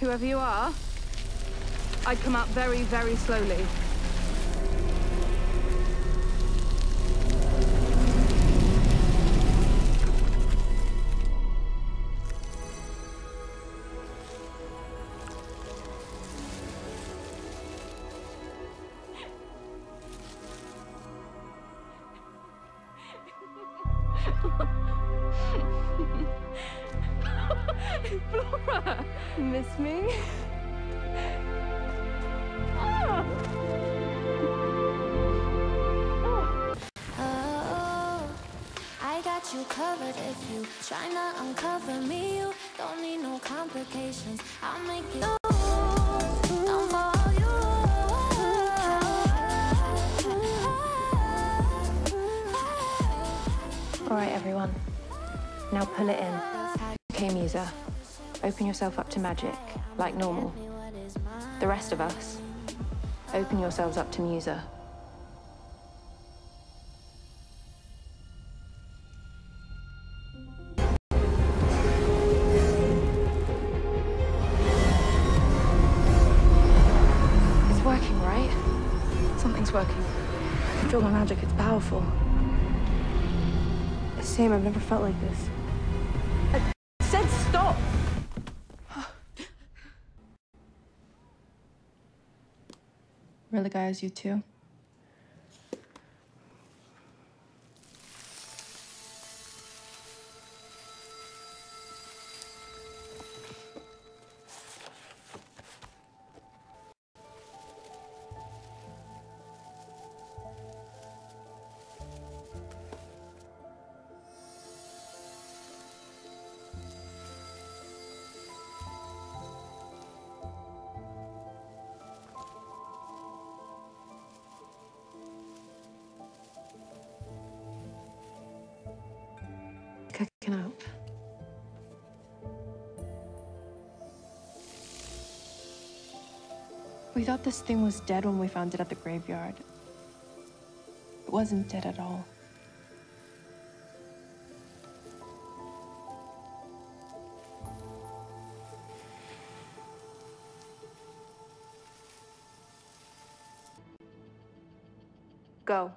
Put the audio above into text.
Whoever you are, I'd come out very, very slowly. Flora! Miss me? Ah. Oh, I got you covered if you try to uncover me. You don't need no complications. I'll make it. Don't fall you. All right, everyone. Now pull it in. Okay, Musa. Open yourself up to magic, like normal. The rest of us, open yourselves up to Musa. It's working, right? Something's working. My magic, it's powerful. Same, I've never felt like this. Really, guys, you too? We thought this thing was dead when we found it at the graveyard. It wasn't dead at all. Go.